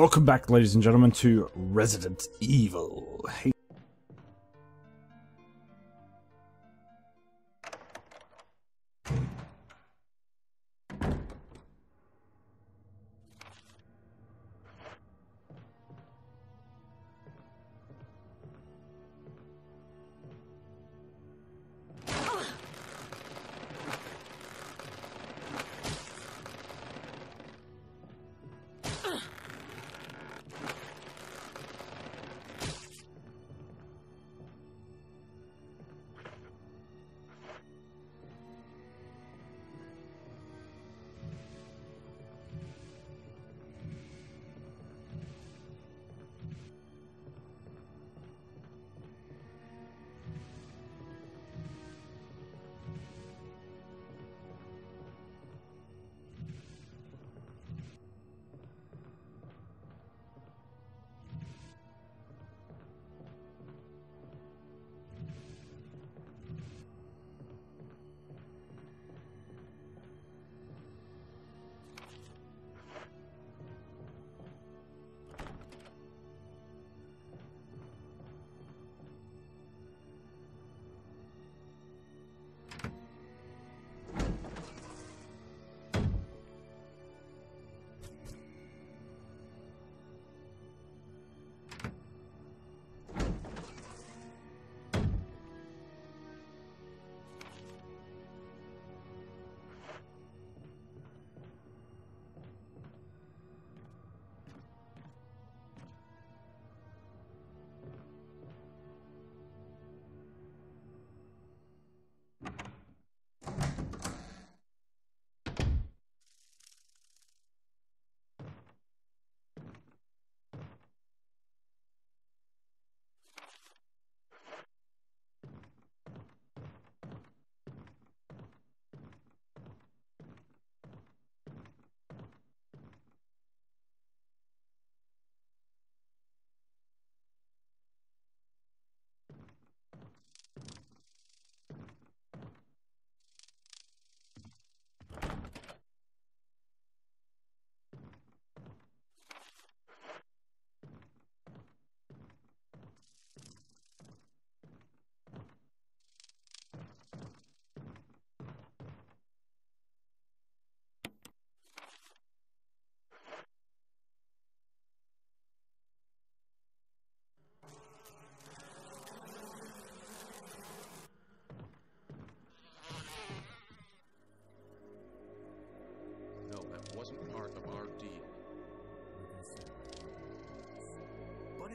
Welcome back, ladies and gentlemen, to Resident Evil. Hey.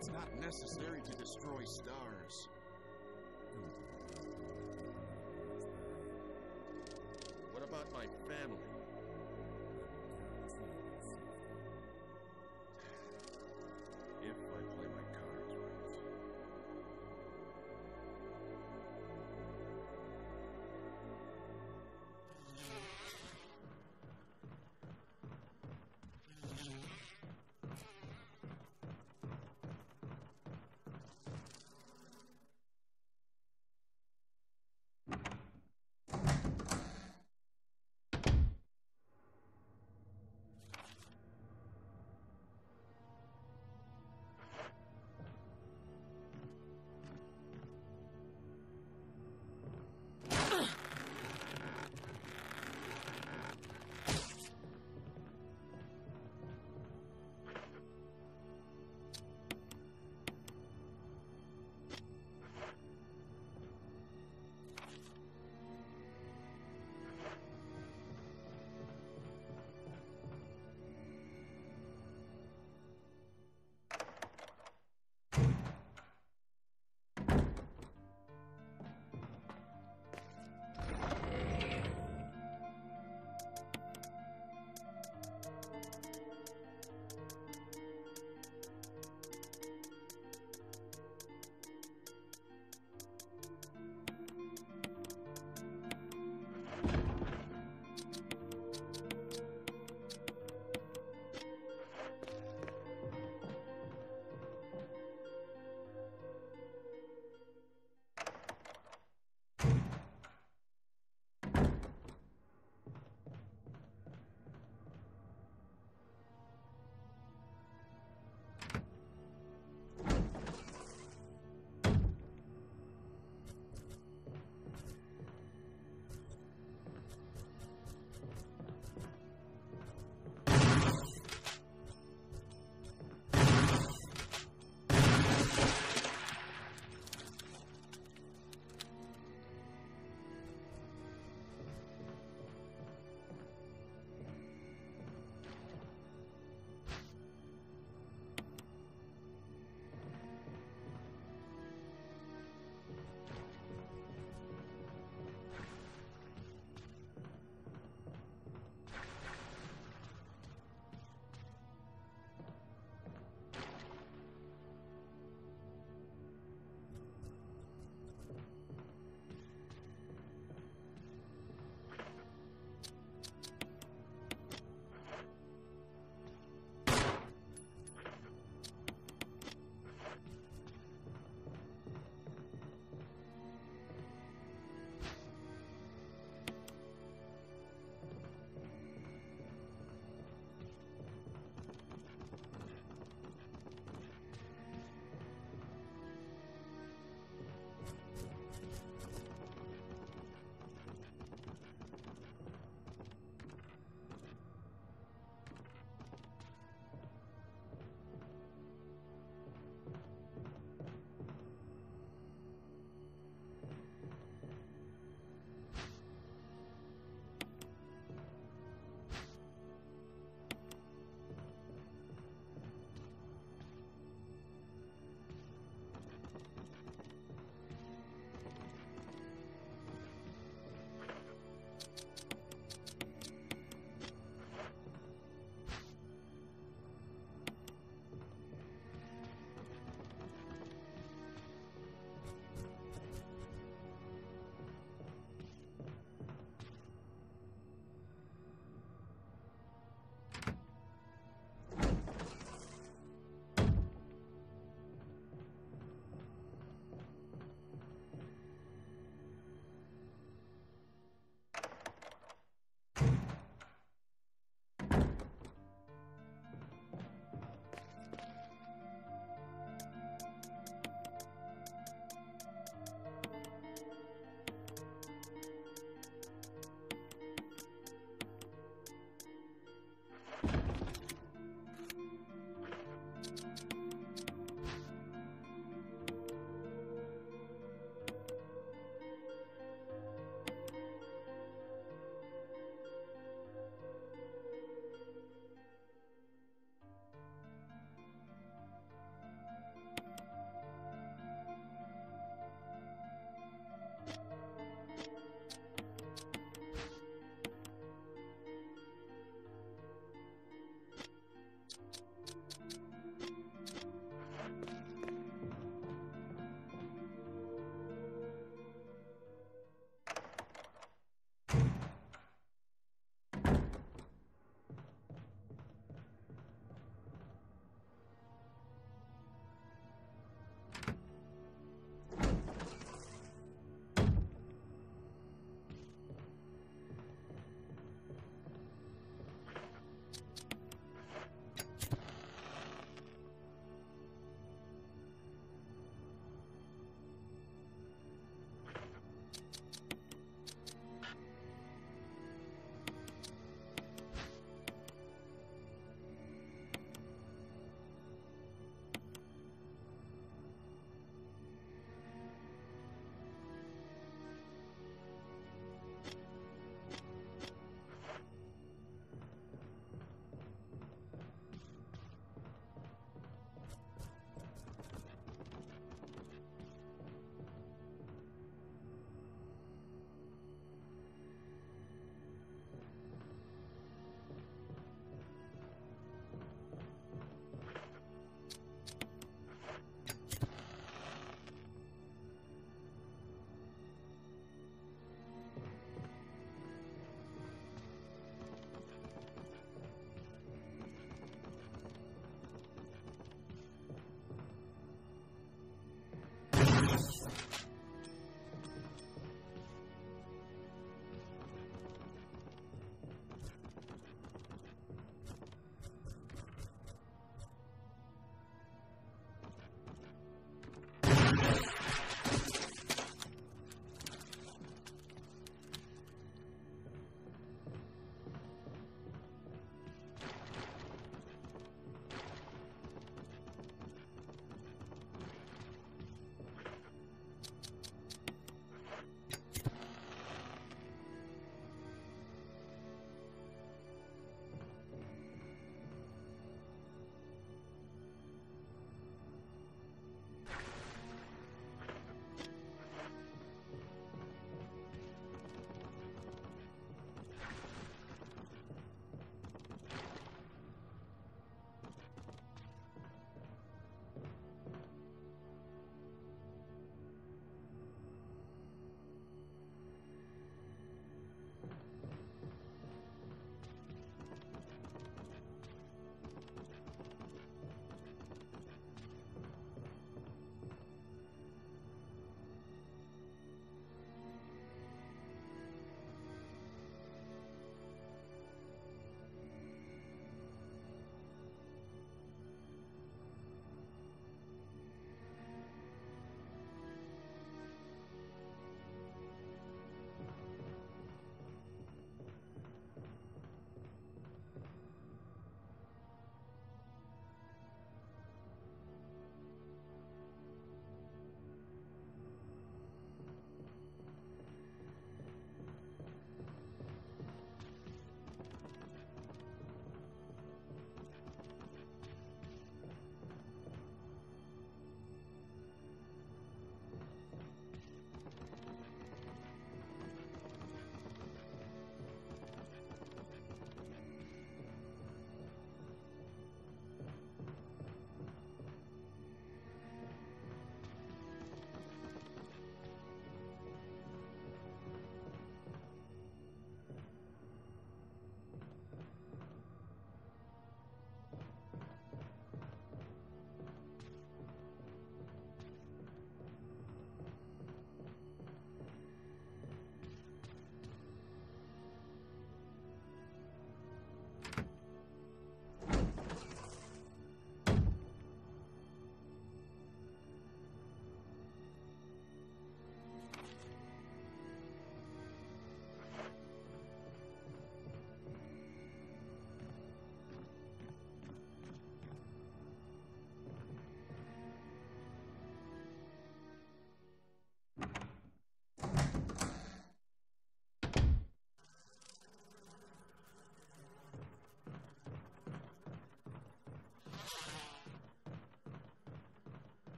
It's not necessary to destroy stars. Yes.